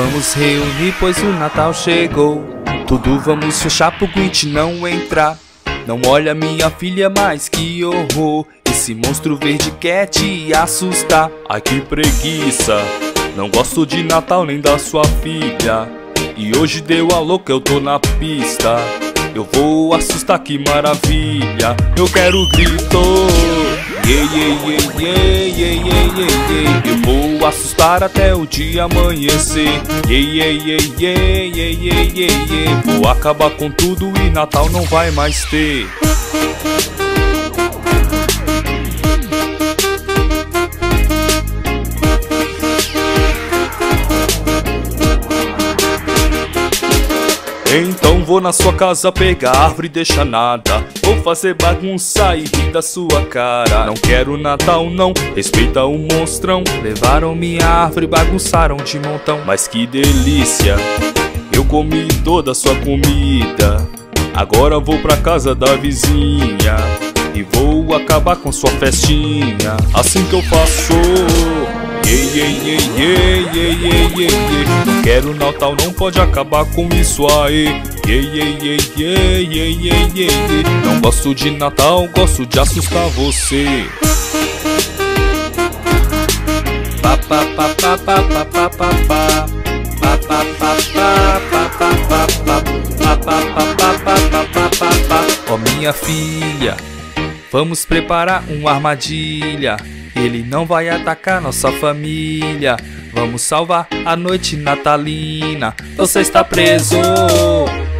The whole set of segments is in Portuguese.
Vamos reunir, pois o Natal chegou. Tudo vamos fechar pro Grinch não entrar. Não olha minha filha, mas que horror. Esse monstro verde quer te assustar. Ai que preguiça. Não gosto de Natal nem da sua filha. E hoje deu a louca, eu tô na pista. Eu vou assustar, que maravilha. Eu quero grito. Yeah, yeah, yeah, yeah, yeah, yeah, yeah. Assustar até o dia amanhecer. Yeah, yeah, yeah, yeah, yeah, yeah, yeah, yeah. Vou acabar com tudo e Natal não vai mais ter. Então vou na sua casa pegar árvore e deixa nada. Vou fazer bagunça e rir da sua cara. Não quero Natal não, respeita o monstrão. Levaram minha árvore e bagunçaram de montão. Mas que delícia, eu comi toda a sua comida. Agora vou pra casa da vizinha acabar com sua festinha Assim que eu faço yeah, yeah, yeah, yeah, yeah, yeah, yeah. Não quero Natal, não pode acabar com isso aí. Yeah, yeah, yeah, yeah, yeah, yeah, yeah. Não gosto de Natal, gosto de assustar você. Pa, pa, pa, pa, pa, pa, pa, pa, pa. Pa, pa, pa, pa, pa, pa, pa, pa. Pa, pa, pa, pa, pa, pa, pa, pa, minha filha, vamos preparar uma armadilha. Ele não vai atacar nossa família. Vamos salvar a noite natalina. Você está preso.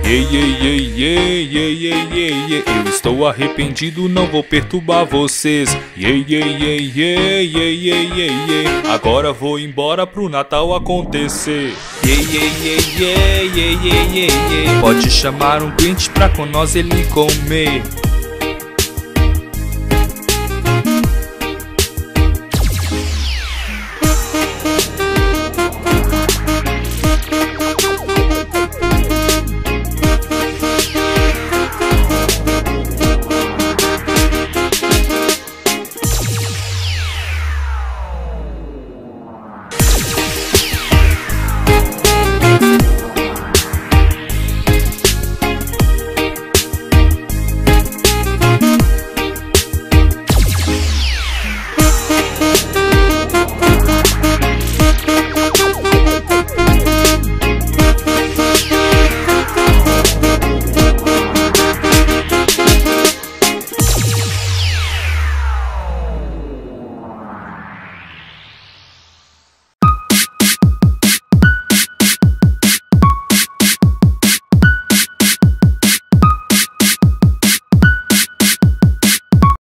Yeah, yeah, yeah, yeah, yeah, yeah, yeah. Eu estou arrependido, não vou perturbar vocês. Yeah, yeah, yeah, yeah, yeah, yeah, yeah, yeah. Agora vou embora pro Natal acontecer. Yeah, yeah, yeah, yeah, yeah, yeah, yeah, yeah. Pode chamar um Grinch pra com nós ele comer.